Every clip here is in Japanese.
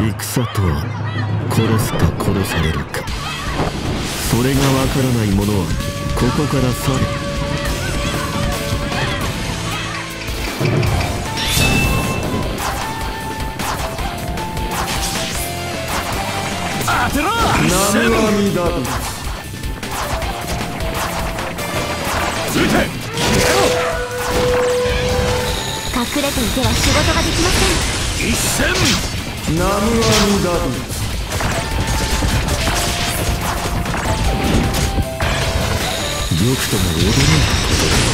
者とは殺すか殺されるか。それがわからない者はここから去れ。当てろ南無阿弥陀仏撃て隠れていては仕事ができません。一戦南無阿弥陀仏よくとも驚いたことだ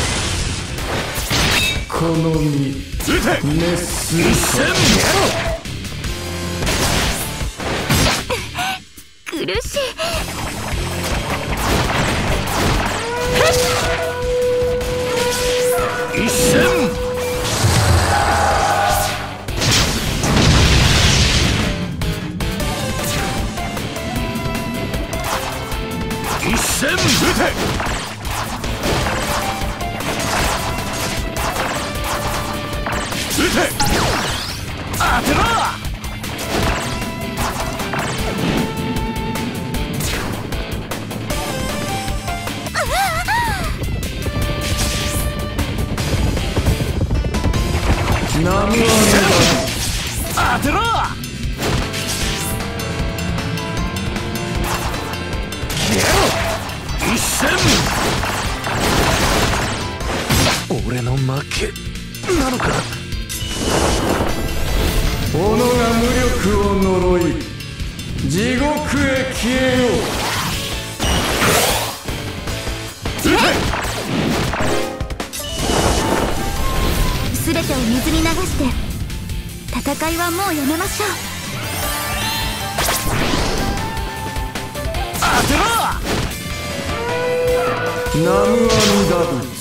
この身撃て熱する一戦苦しい。戦俺の負けなのか？己が無力を呪い地獄へ消えよ撃て全てを水に流して戦いはもうやめましょう。当てろ！う南無阿弥陀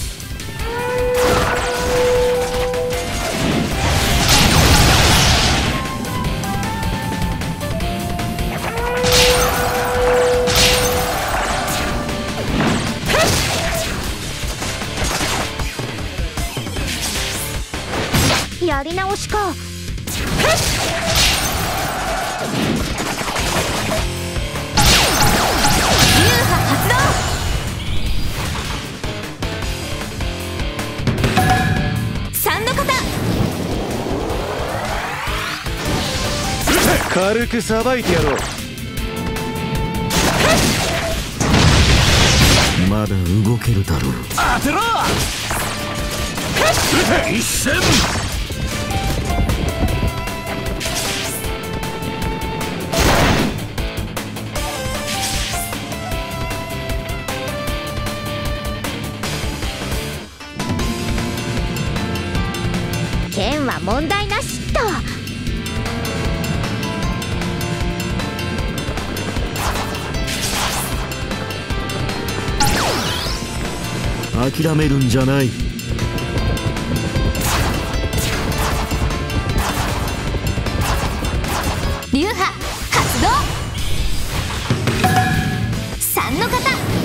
やり直しか。さばいてやろう。まだ動けるだろう。当てろ。一戦剣は問題なしっと。諦めるんじゃない。流派発動。三の型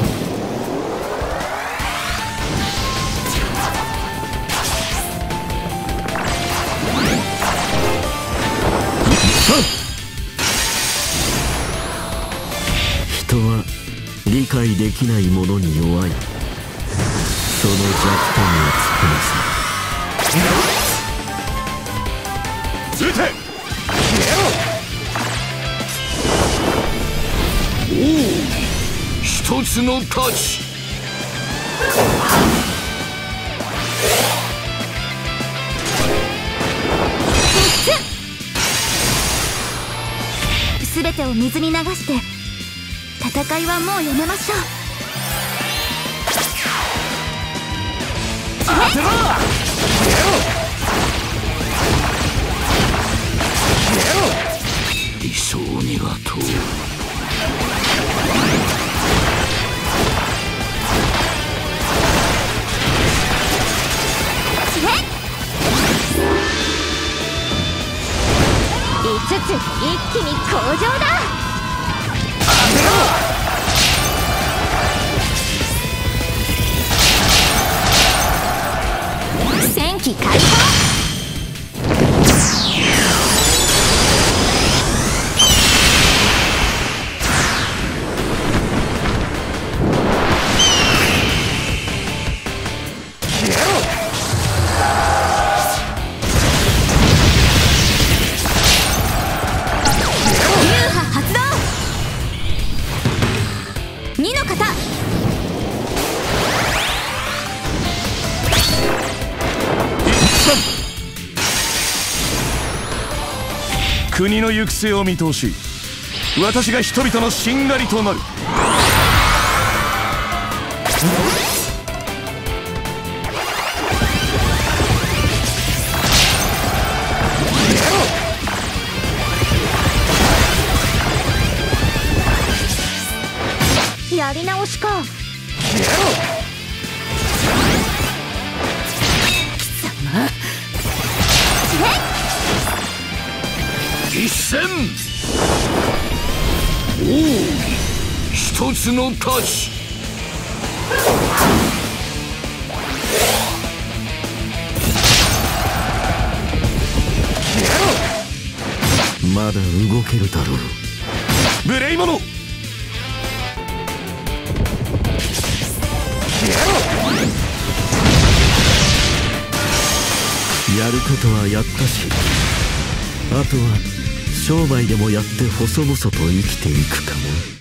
解できないものに弱い。その弱点をつくのさ撃ておお一つの太刀。全てを水に流して戦いはもうやめましょう。当てろ。理想には遠い5つ一気に向上だ戦機国の行く末を見通し私が人々のしんがりとなる。やり直しか。一戦。おお一つの太刀。まだ動けるだろう。無礼者。やることはやったしあとは商売でもやって細々と生きていくかも。